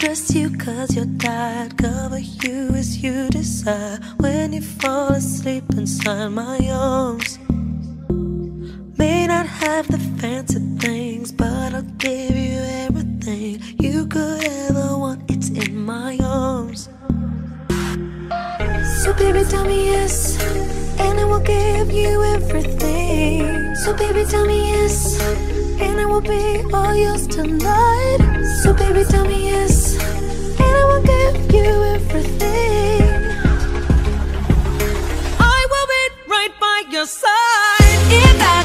trust you cause you're tired. Cover you as you desire. When you fall asleep inside my arms. May not have the fancy things, but I'll give you everything you could ever want. It's in my arms. So baby, tell me yes, and I will give you everything. So baby, tell me yes, and I will be all yours tonight. So baby, tell me yes, e vai.